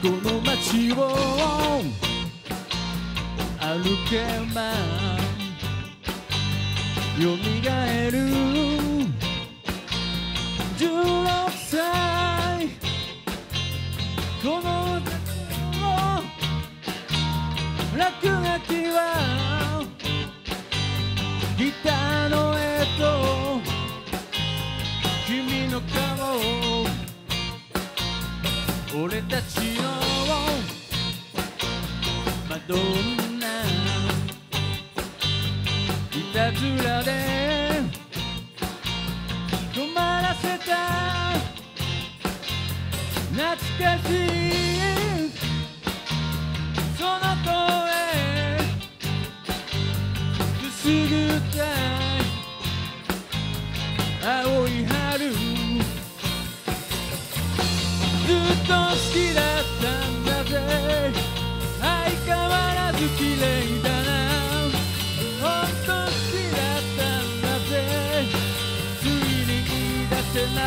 この街を歩けばよみがえる16歳この落書きはギターの絵と君の顔。俺たちのどんな。いたずらで止まらせた。懐かしい。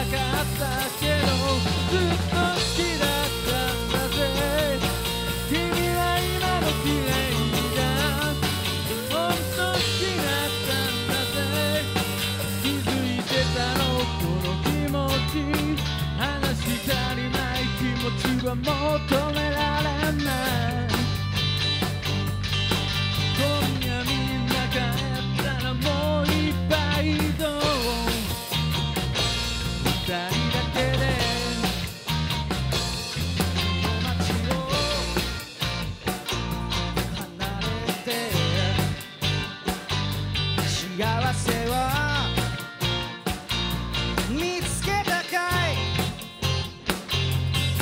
casa quiero.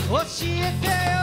教えてよ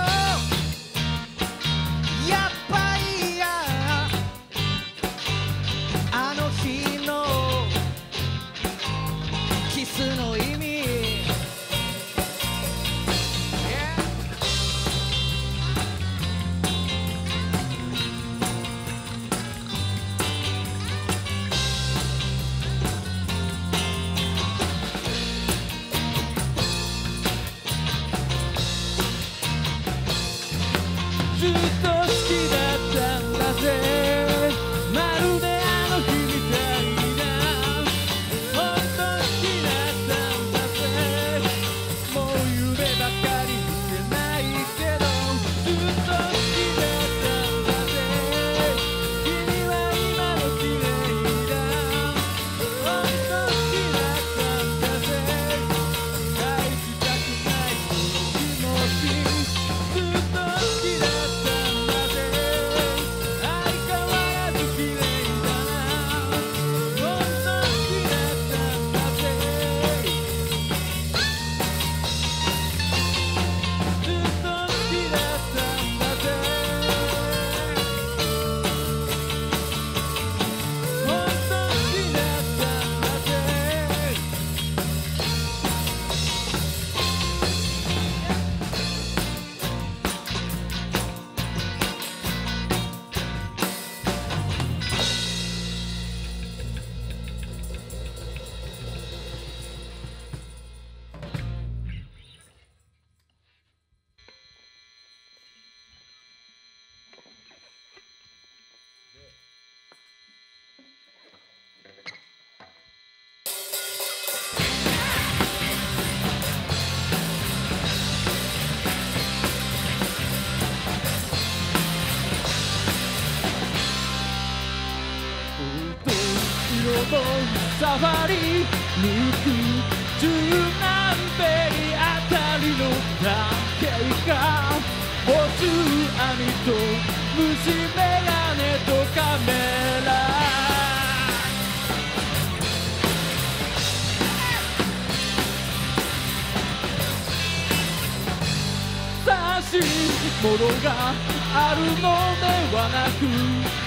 触り肉十何べりあたりの探検が星つ網と虫眼鏡とカメラ。しいものがあるのではなく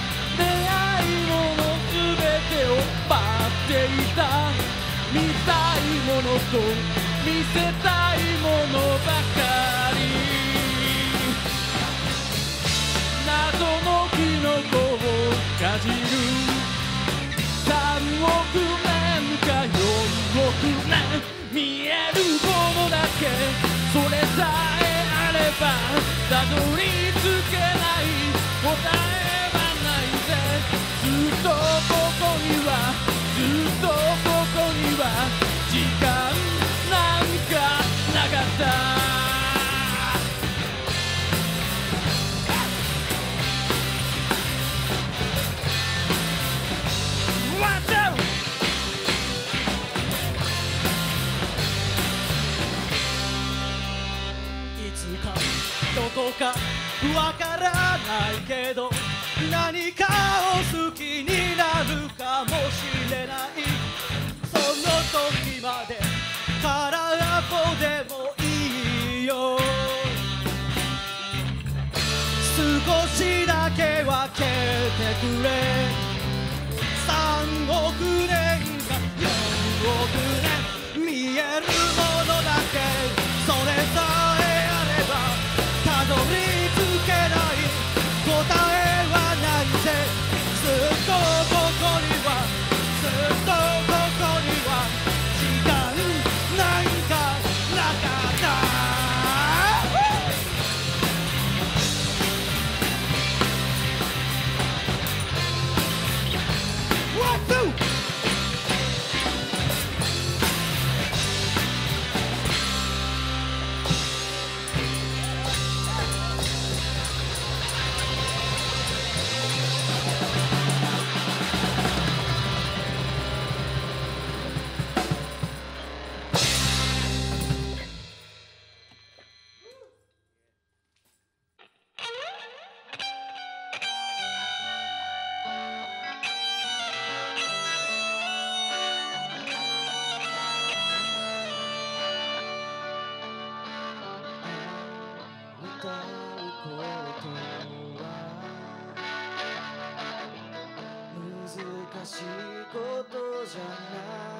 me sentar. つかどこかわからないけど何かを好きになるかもしれないその時まで空っぽでもいいよ。少しだけ分けてくれ。3億年か4億年見えるもの歌うことは難しいことじゃない。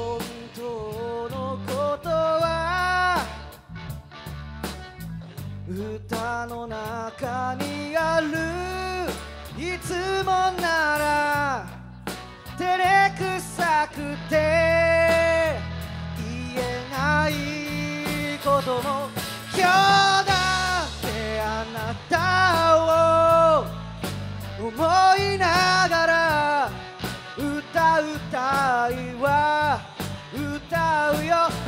本当のことは歌の中にあるいつもなら照れくさくて言えないことも今日だってあなたを思いながら歌うたいは歌うよ